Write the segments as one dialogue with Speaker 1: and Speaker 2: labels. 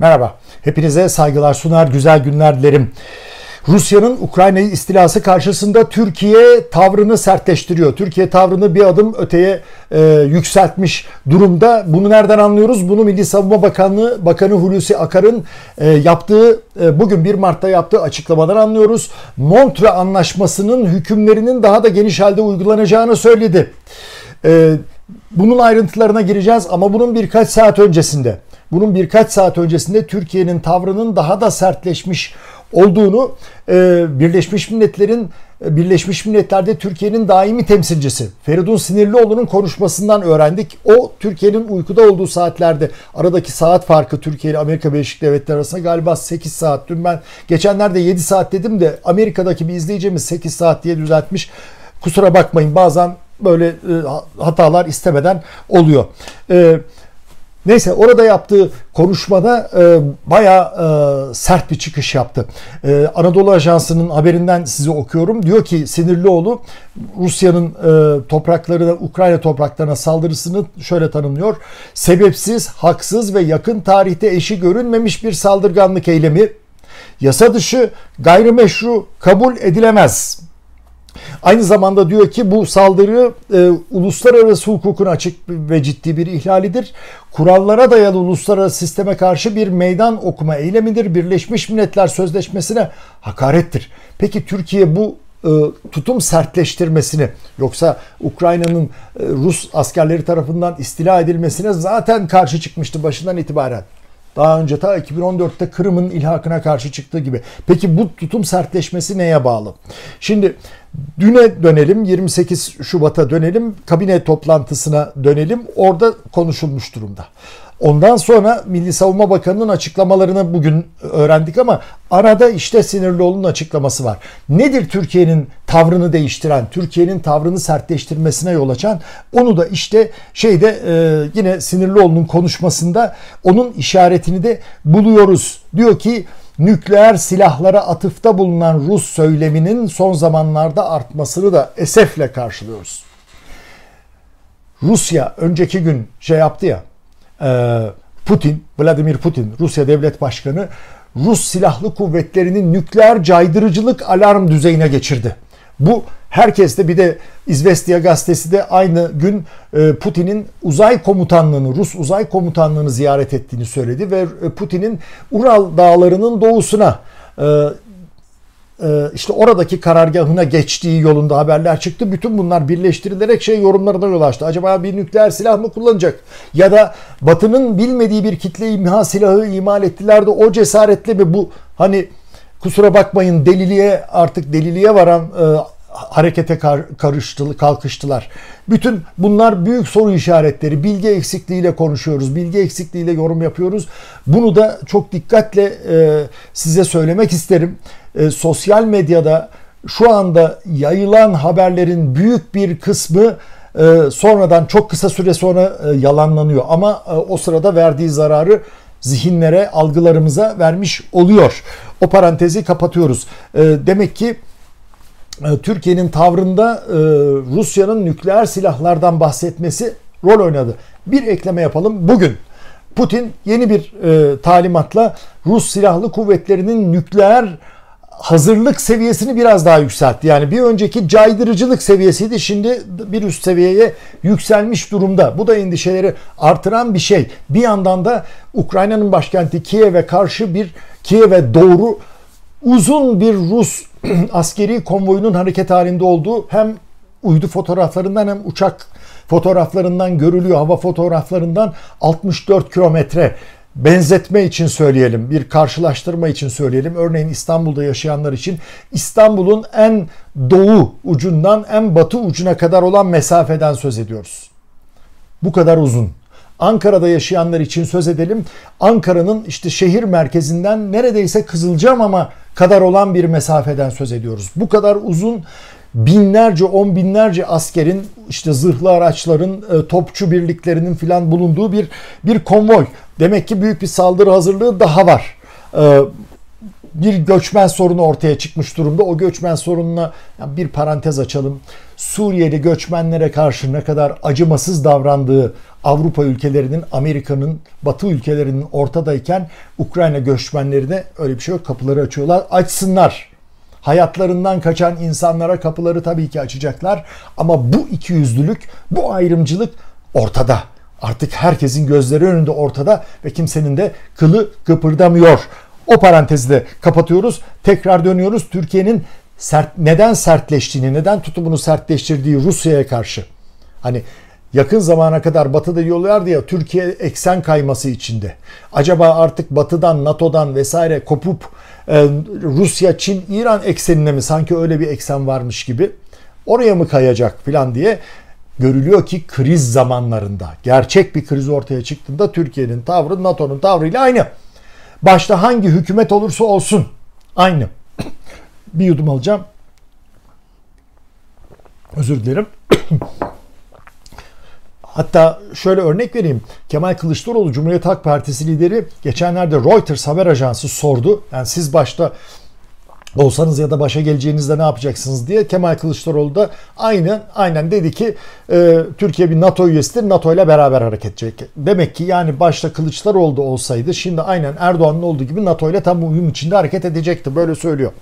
Speaker 1: Merhaba, hepinize saygılar sunar, güzel günler dilerim. Rusya'nın Ukrayna'yı istilası karşısında Türkiye tavrını sertleştiriyor. Türkiye tavrını bir adım öteye e, yükseltmiş durumda. Bunu nereden anlıyoruz? Bunu Milli Savunma Bakanlığı Bakanı Hulusi Akar'ın e, yaptığı e, bugün 1 Mart'ta yaptığı açıklamadan anlıyoruz. Montre Anlaşması'nın hükümlerinin daha da geniş halde uygulanacağını söyledi. E, bunun ayrıntılarına gireceğiz ama bunun birkaç saat öncesinde bunun birkaç saat öncesinde Türkiye'nin tavrının daha da sertleşmiş olduğunu e, Birleşmiş Milletler'in e, Birleşmiş Milletler'de Türkiye'nin daimi temsilcisi Feridun Sinirlioğlu'nun konuşmasından öğrendik. O Türkiye'nin uykuda olduğu saatlerde aradaki saat farkı Türkiye ile Amerika Birleşik Devletleri arasında galiba 8 saat. Dün ben geçenlerde 7 saat dedim de Amerika'daki bir izleyicimiz 8 saat diye düzeltmiş. Kusura bakmayın bazen böyle e, hatalar istemeden oluyor. Evet. Neyse orada yaptığı konuşmada e, bayağı e, sert bir çıkış yaptı. E, Anadolu Ajansı'nın haberinden size okuyorum. Diyor ki Sinirlioğlu Rusya'nın e, topraklarına, Ukrayna topraklarına saldırısını şöyle tanımlıyor. Sebepsiz, haksız ve yakın tarihte eşi görünmemiş bir saldırganlık eylemi yasa dışı, gayrimeşru kabul edilemez Aynı zamanda diyor ki bu saldırı e, uluslararası hukukun açık ve ciddi bir ihlalidir. Kurallara dayalı uluslararası sisteme karşı bir meydan okuma eylemidir. Birleşmiş Milletler Sözleşmesi'ne hakarettir. Peki Türkiye bu e, tutum sertleştirmesini yoksa Ukrayna'nın e, Rus askerleri tarafından istila edilmesine zaten karşı çıkmıştı başından itibaren. Daha önce ta 2014'te Kırım'ın ilhakına karşı çıktığı gibi. Peki bu tutum sertleşmesi neye bağlı? Şimdi düne dönelim 28 Şubat'a dönelim kabine toplantısına dönelim orada konuşulmuş durumda. Ondan sonra Milli Savunma Bakanı'nın açıklamalarını bugün öğrendik ama arada işte Sinirlioğlu'nun açıklaması var. Nedir Türkiye'nin tavrını değiştiren, Türkiye'nin tavrını sertleştirmesine yol açan? Onu da işte şeyde e, yine Sinirlioğlu'nun konuşmasında onun işaretini de buluyoruz. Diyor ki nükleer silahlara atıfta bulunan Rus söyleminin son zamanlarda artmasını da esefle karşılıyoruz. Rusya önceki gün şey yaptı ya ee, Putin, Vladimir Putin, Rusya Devlet Başkanı Rus Silahlı Kuvvetleri'nin nükleer caydırıcılık alarm düzeyine geçirdi. Bu herkes de bir de İzvestiya gazetesi de aynı gün e, Putin'in uzay komutanlığını, Rus uzay komutanlığını ziyaret ettiğini söyledi ve e, Putin'in Ural dağlarının doğusuna e, işte oradaki karargahına geçtiği yolunda haberler çıktı. Bütün bunlar birleştirilerek şey yorumlarına yol açtı. Acaba bir nükleer silah mı kullanacak? Ya da Batı'nın bilmediği bir kitle imha silahı imal ettiler de o cesaretle mi bu hani kusura bakmayın deliliğe artık deliliğe varan e, harekete kar, karıştı, kalkıştılar. Bütün bunlar büyük soru işaretleri. Bilgi eksikliğiyle konuşuyoruz. Bilgi eksikliğiyle yorum yapıyoruz. Bunu da çok dikkatle e, size söylemek isterim. E, sosyal medyada şu anda yayılan haberlerin büyük bir kısmı e, sonradan çok kısa süre sonra e, yalanlanıyor. Ama e, o sırada verdiği zararı zihinlere, algılarımıza vermiş oluyor. O parantezi kapatıyoruz. E, demek ki e, Türkiye'nin tavrında e, Rusya'nın nükleer silahlardan bahsetmesi rol oynadı. Bir ekleme yapalım. Bugün Putin yeni bir e, talimatla Rus silahlı kuvvetlerinin nükleer hazırlık seviyesini biraz daha yükseltti. Yani bir önceki caydırıcılık seviyesiydi. Şimdi bir üst seviyeye yükselmiş durumda. Bu da endişeleri artıran bir şey. Bir yandan da Ukrayna'nın başkenti Kiev'e karşı bir Kiev'e doğru uzun bir Rus askeri konvoyunun hareket halinde olduğu hem uydu fotoğraflarından hem uçak fotoğraflarından görülüyor. Hava fotoğraflarından 64 kilometre benzetme için söyleyelim, bir karşılaştırma için söyleyelim. Örneğin İstanbul'da yaşayanlar için İstanbul'un en doğu ucundan en batı ucuna kadar olan mesafeden söz ediyoruz. Bu kadar uzun. Ankara'da yaşayanlar için söz edelim. Ankara'nın işte şehir merkezinden neredeyse Kızılcahamam'a kadar olan bir mesafeden söz ediyoruz. Bu kadar uzun binlerce, on binlerce askerin, işte zırhlı araçların, e, topçu birliklerinin filan bulunduğu bir bir konvoy. Demek ki büyük bir saldırı hazırlığı daha var. E, bir göçmen sorunu ortaya çıkmış durumda. O göçmen sorununa bir parantez açalım. Suriyeli göçmenlere karşı ne kadar acımasız davrandığı Avrupa ülkelerinin, Amerika'nın, Batı ülkelerinin ortadayken Ukrayna göçmenlerine öyle bir şey yok. Kapıları açıyorlar. Açsınlar. Hayatlarından kaçan insanlara kapıları tabii ki açacaklar. Ama bu ikiyüzlülük, bu ayrımcılık ortada. Artık herkesin gözleri önünde ortada ve kimsenin de kılı kıpırdamıyor. O parantezi de kapatıyoruz. Tekrar dönüyoruz. Türkiye'nin sert, neden sertleştiğini, neden tutumunu sertleştirdiği Rusya'ya karşı. Hani yakın zamana kadar Batı'da yollardı ya Türkiye eksen kayması içinde. Acaba artık Batı'dan, NATO'dan vesaire kopup Rusya, Çin, İran eksenine mi sanki öyle bir eksen varmış gibi oraya mı kayacak falan diye görülüyor ki kriz zamanlarında gerçek bir kriz ortaya çıktığında Türkiye'nin tavrı NATO'nun tavrıyla aynı. Başta hangi hükümet olursa olsun aynı. bir yudum alacağım. Özür dilerim. Hatta şöyle örnek vereyim. Kemal Kılıçdaroğlu Cumhuriyet Halk Partisi lideri geçenlerde Reuters haber ajansı sordu. Yani siz başta olsanız ya da başa geleceğinizde ne yapacaksınız diye Kemal Kılıçdaroğlu da aynen aynen dedi ki e, Türkiye bir NATO üyesidir NATO ile beraber hareket edecek. Demek ki yani başta Kılıçdaroğlu da olsaydı şimdi aynen Erdoğan'ın olduğu gibi NATO ile tam uyum içinde hareket edecekti. Böyle söylüyor.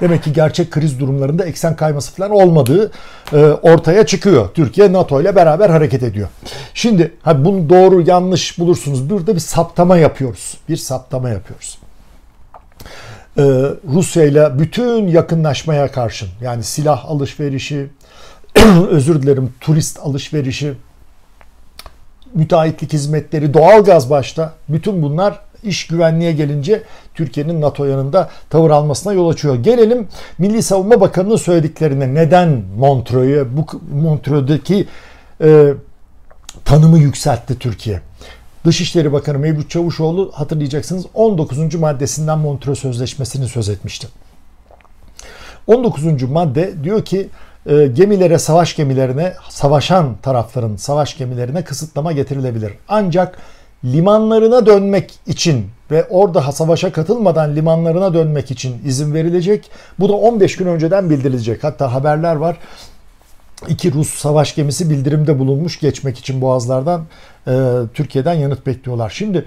Speaker 1: Demek ki gerçek kriz durumlarında eksen kayması falan olmadığı e, ortaya çıkıyor. Türkiye NATO ile beraber hareket ediyor. Şimdi ha bunu doğru yanlış bulursunuz. Burada bir saptama yapıyoruz. Bir saptama yapıyoruz. Ee, Rusya ile bütün yakınlaşmaya karşın yani silah alışverişi, özür dilerim turist alışverişi, müteahhitlik hizmetleri, doğalgaz başta bütün bunlar iş güvenliğe gelince Türkiye'nin NATO yanında tavır almasına yol açıyor. Gelelim Milli Savunma Bakanı'nın söylediklerine. Neden Montreux'u, bu Montreux'daki e, tanımı yükseltti Türkiye? Dışişleri Bakanı Mevlüt Çavuşoğlu hatırlayacaksınız 19. maddesinden Montreux Sözleşmesi'ni söz etmişti. 19. madde diyor ki e, gemilere, savaş gemilerine, savaşan tarafların savaş gemilerine kısıtlama getirilebilir. Ancak limanlarına dönmek için ve orada savaşa katılmadan limanlarına dönmek için izin verilecek. Bu da 15 gün önceden bildirilecek. Hatta haberler var. İki Rus savaş gemisi bildirimde bulunmuş geçmek için boğazlardan e, Türkiye'den yanıt bekliyorlar. Şimdi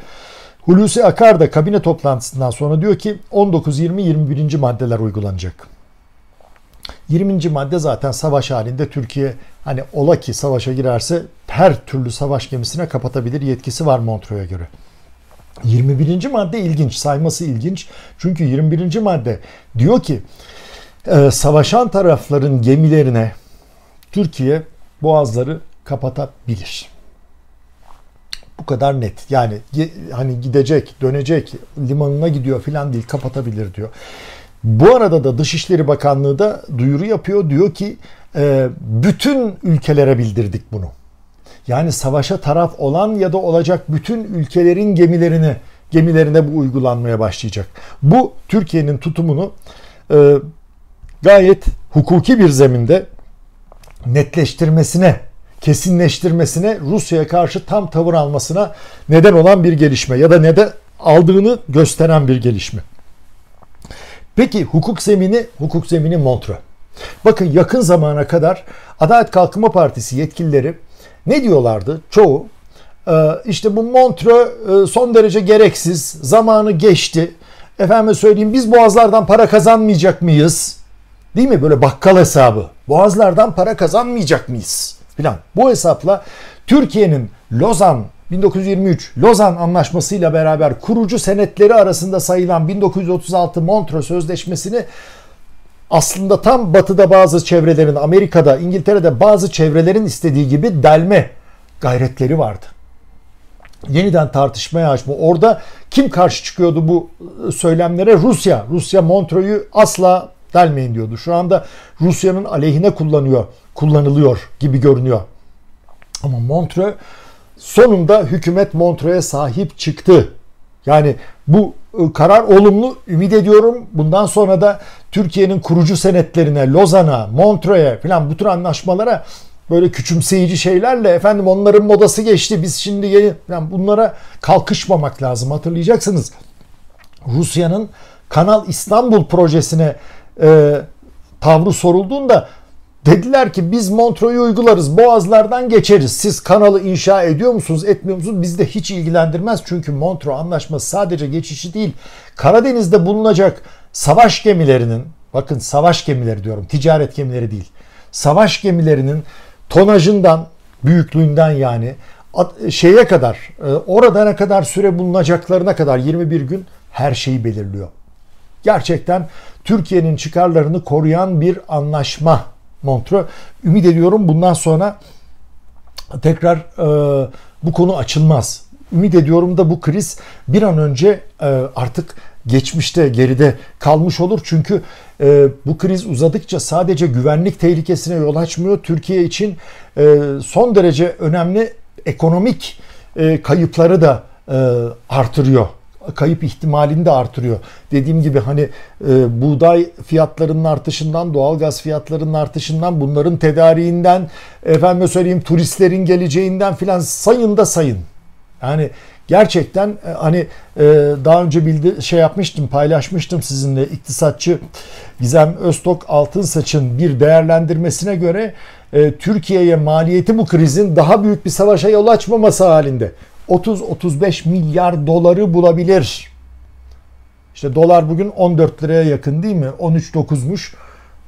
Speaker 1: Hulusi Akar da kabine toplantısından sonra diyor ki 19, 20, 21. maddeler uygulanacak. 20. madde zaten savaş halinde Türkiye hani ola ki savaşa girerse her türlü savaş gemisine kapatabilir yetkisi var Montreux'a göre. 21. madde ilginç, sayması ilginç. Çünkü 21. madde diyor ki e, savaşan tarafların gemilerine Türkiye boğazları kapatabilir. Bu kadar net. Yani hani gidecek, dönecek, limanına gidiyor filan değil kapatabilir diyor. Bu arada da Dışişleri Bakanlığı da duyuru yapıyor. Diyor ki e, bütün ülkelere bildirdik bunu. Yani savaşa taraf olan ya da olacak bütün ülkelerin gemilerini gemilerine bu uygulanmaya başlayacak. Bu Türkiye'nin tutumunu e, gayet hukuki bir zeminde netleştirmesine, kesinleştirmesine, Rusya'ya karşı tam tavır almasına neden olan bir gelişme ya da neden aldığını gösteren bir gelişme. Peki hukuk zemini, hukuk zemini Montreux. Bakın yakın zamana kadar Adalet Kalkınma Partisi yetkilileri ne diyorlardı? Çoğu e, işte bu Montreux e, son derece gereksiz, zamanı geçti. Efendim söyleyeyim biz boğazlardan para kazanmayacak mıyız? Değil mi? Böyle bakkal hesabı. Boğazlardan para kazanmayacak mıyız? Filan. Bu hesapla Türkiye'nin Lozan 1923 Lozan Anlaşması ile beraber kurucu senetleri arasında sayılan 1936 Montreux Sözleşmesi'ni aslında tam batıda bazı çevrelerin, Amerika'da, İngiltere'de bazı çevrelerin istediği gibi delme gayretleri vardı. Yeniden tartışmaya açma. Orada kim karşı çıkıyordu bu söylemlere? Rusya. Rusya Montreux'u asla delmeyin diyordu. Şu anda Rusya'nın aleyhine kullanıyor, kullanılıyor gibi görünüyor. Ama Montreux sonunda hükümet Montreux'e sahip çıktı. Yani bu ıı, karar olumlu. Ümit ediyorum bundan sonra da Türkiye'nin kurucu senetlerine, Lozan'a, Montreux'e falan bu tür anlaşmalara böyle küçümseyici şeylerle efendim onların modası geçti biz şimdi yeni yani bunlara kalkışmamak lazım hatırlayacaksınız. Rusya'nın Kanal İstanbul projesine e, tavrı sorulduğunda Dediler ki biz Montreux'u uygularız. Boğazlardan geçeriz. Siz kanalı inşa ediyor musunuz, etmiyor musunuz? Bizde hiç ilgilendirmez. Çünkü Montreux anlaşması sadece geçişi değil. Karadeniz'de bulunacak savaş gemilerinin, bakın savaş gemileri diyorum, ticaret gemileri değil. Savaş gemilerinin tonajından, büyüklüğünden yani şeye kadar, e, orada ne kadar süre bulunacaklarına kadar 21 gün her şeyi belirliyor. Gerçekten Türkiye'nin çıkarlarını koruyan bir anlaşma Montreux. Ümit ediyorum bundan sonra tekrar e, bu konu açılmaz. Ümit ediyorum da bu kriz bir an önce e, artık geçmişte geride kalmış olur. Çünkü e, bu kriz uzadıkça sadece güvenlik tehlikesine yol açmıyor. Türkiye için e, son derece önemli ekonomik e, kayıpları da e, artırıyor kayıp ihtimalini de artırıyor. Dediğim gibi hani e, buğday fiyatlarının artışından, doğalgaz fiyatlarının artışından, bunların tedariğinden, efendim söyleyeyim turistlerin geleceğinden filan sayın da sayın. Yani gerçekten e, hani e, daha önce bildi şey yapmıştım, paylaşmıştım sizinle iktisatçı Gizem Öztok Altınsaç'ın bir değerlendirmesine göre e, Türkiye'ye maliyeti bu krizin daha büyük bir savaşa yol açmaması halinde 30-35 milyar doları bulabilir. İşte dolar bugün 14 liraya yakın değil mi? 13.9'muş.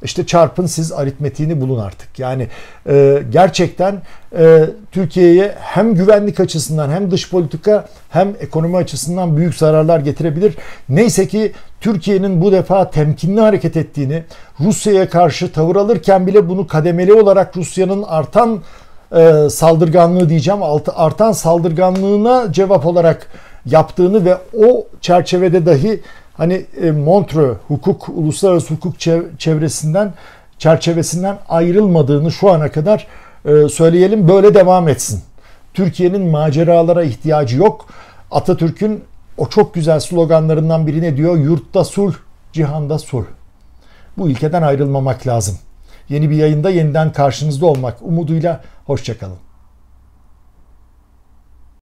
Speaker 1: İşte çarpın siz aritmetiğini bulun artık. Yani e, gerçekten e, Türkiye'ye hem güvenlik açısından hem dış politika hem ekonomi açısından büyük zararlar getirebilir. Neyse ki Türkiye'nin bu defa temkinli hareket ettiğini, Rusya'ya karşı tavır alırken bile bunu kademeli olarak Rusya'nın artan e, saldırganlığı diyeceğim artan saldırganlığına cevap olarak yaptığını ve o çerçevede dahi hani e, Montreux hukuk uluslararası hukuk çevresinden çerçevesinden ayrılmadığını şu ana kadar e, söyleyelim böyle devam etsin. Türkiye'nin maceralara ihtiyacı yok. Atatürk'ün o çok güzel sloganlarından biri ne diyor? Yurtta sulh, cihanda sulh. Bu ilkeden ayrılmamak lazım. Yeni bir yayında yeniden karşınızda olmak umuduyla hoşçakalın.